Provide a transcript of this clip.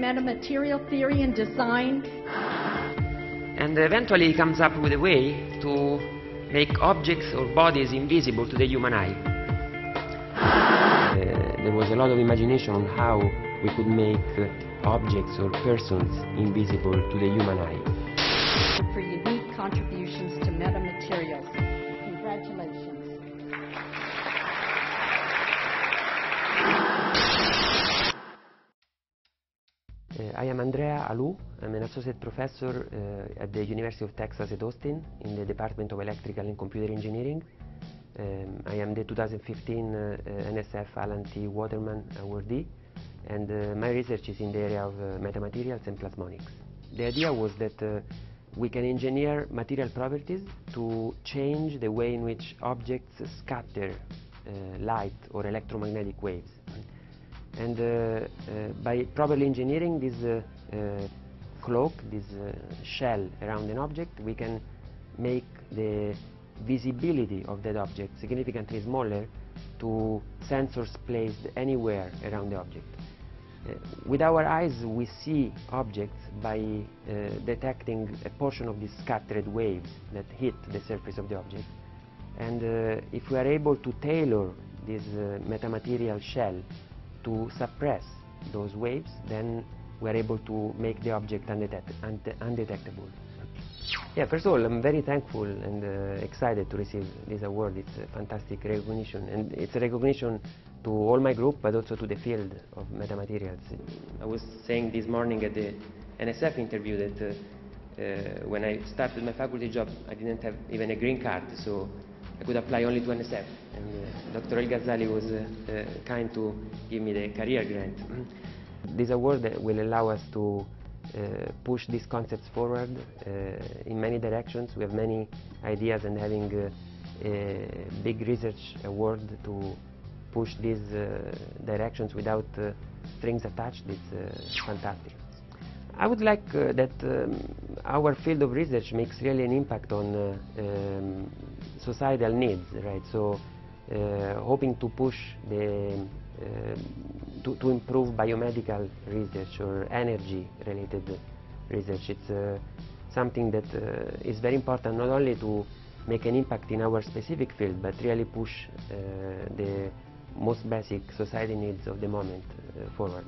metamaterial theory and design. And eventually he comes up with a way to make objects or bodies invisible to the human eye. Uh, there was a lot of imagination on how we could make uh, objects or persons invisible to the human eye. for unique contributions to metamaterials. I am Andrea Alù. I'm an associate professor uh, at the University of Texas at Austin in the Department of Electrical and Computer Engineering. Um, I am the 2015 uh, NSF Alan T. Waterman awardee and uh, my research is in the area of metamaterials and plasmonics. The idea was that we can engineer material properties to change the way in which objects scatter light or electromagnetic waves. And uh, uh, by properly engineering this uh, cloak, this shell around an object, we can make the visibility of that object significantly smaller to sensors placed anywhere around the object. Uh, with our eyes we see objects by uh, detecting a portion of these scattered waves that hit the surface of the object and uh, if we are able to tailor this metamaterial shell to suppress those waves then we are able to make the object undetect unde- undetectable. Yeah, first of all, I'm very thankful and uh, excited to receive this award. It's a fantastic recognition, and it's a recognition to all my group, but also to the field of metamaterials. I was saying this morning at the NSF interview that uh, uh, when I started my faculty job, I didn't have even a green card, so I could apply only to NSF. And uh, Dr. El Ghazaly was uh, uh, kind to give me the career grant. This award will allow us to uh, push these concepts forward uh, in many directions. We have many ideas and having uh, a big research award to push these directions without strings attached is fantastic. I would like that um, our field of research makes really an impact on um, societal needs, right? So, uh, hoping to push the uh, to, to improve biomedical research or energy-related research. It's uh, something that is very important not only to make an impact in our specific field, but really push the most basic society needs of the moment forward.